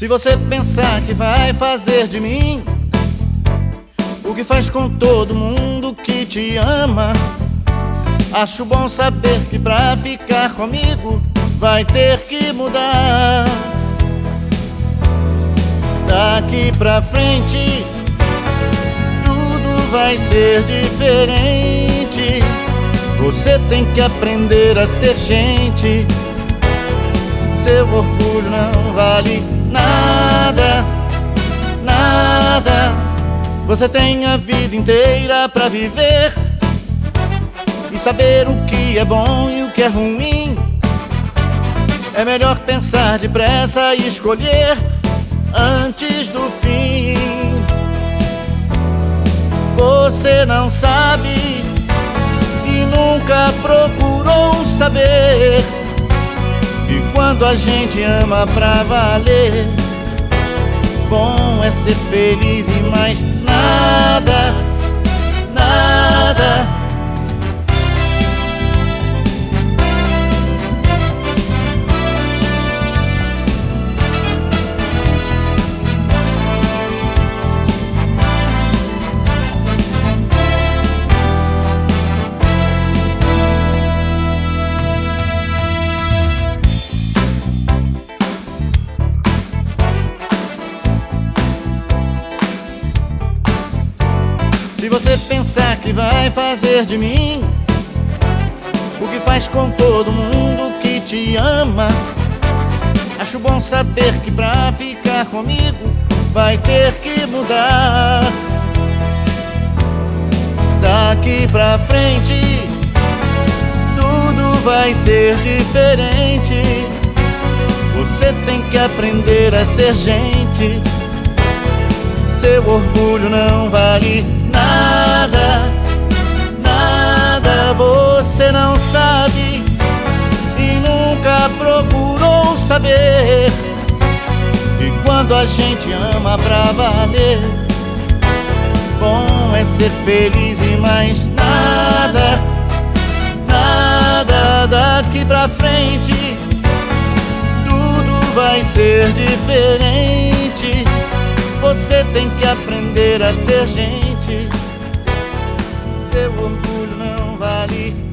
Se você pensar que vai fazer de mim o que faz com todo mundo que te ama, acho bom saber que pra ficar comigo vai ter que mudar. Daqui pra frente tudo vai ser diferente. Você tem que aprender a ser gente. Seu orgulho não vale nada, nada. Você tem a vida inteira pra viver e saber o que é bom e o que é ruim. É melhor pensar depressa e escolher antes do fim. Você não sabe e nunca procurou saber. Quando a gente ama pra valer, bom é ser feliz e mais nada, nada. Se você pensar que vai fazer de mim o que faz com todo mundo que te ama, acho bom saber que pra ficar comigo vai ter que mudar. Daqui pra frente tudo vai ser diferente. Você tem que aprender a ser gente. Seu orgulho não vale procurou saber. E quando a gente ama pra valer, bom é ser feliz e mais nada, nada daqui pra frente. Tudo vai ser diferente. Você tem que aprender a ser gente. Seu orgulho não vale